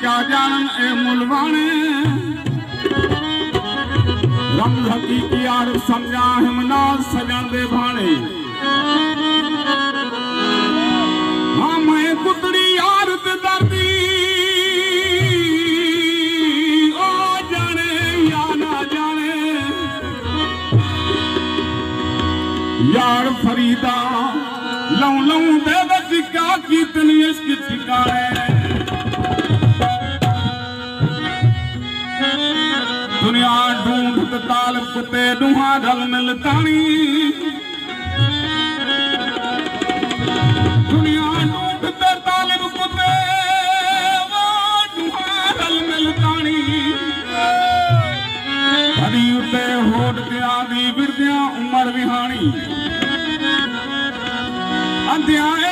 क्या जानन ए मुलवाने रंग हकीकी यार समझा हिमना सजन दे भाणे। हाँ मैं कुतड़ी यार ते दर्दी। ओ जाने या ना जाने। यार फरीदा लऊ लऊ दे बच क्या कीतनी इश्क ठिकाने हरी होट पी बिर उमर विहाणी अंध्या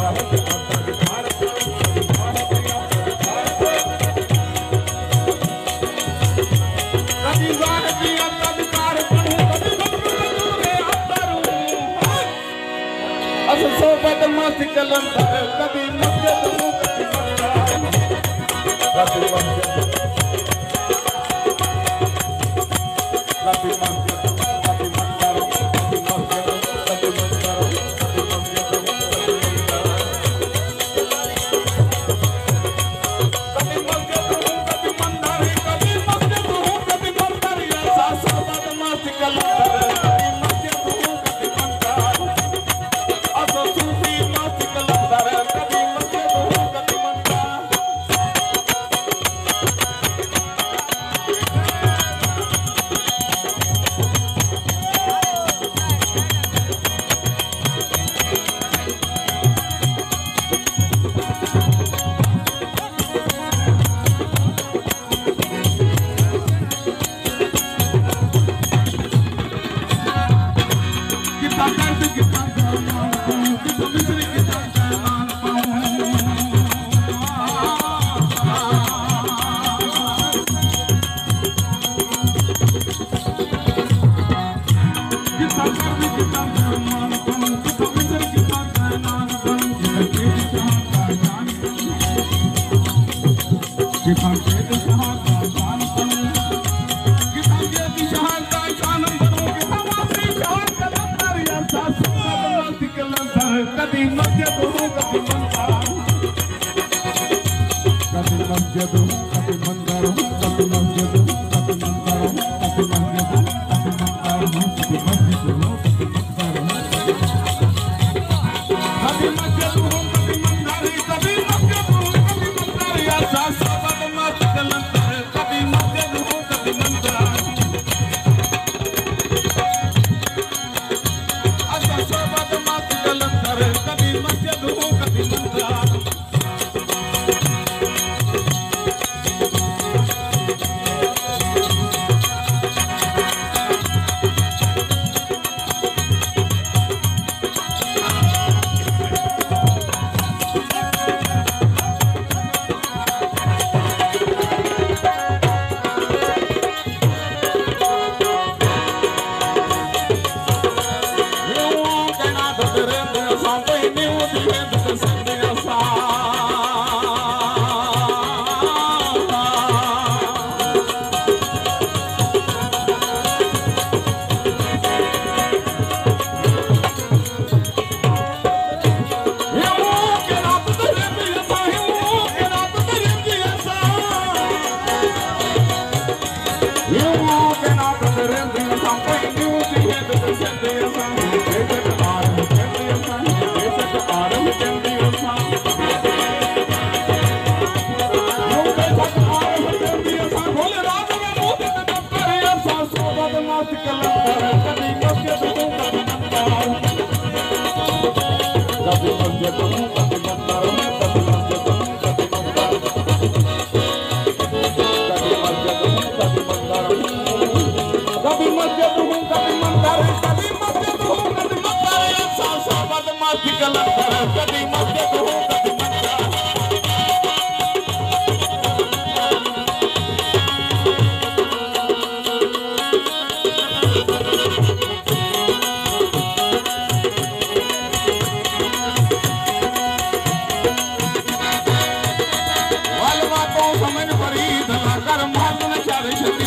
कभी मस्जिद हूँ कभी मंदिर कभी me, me will be Thank you.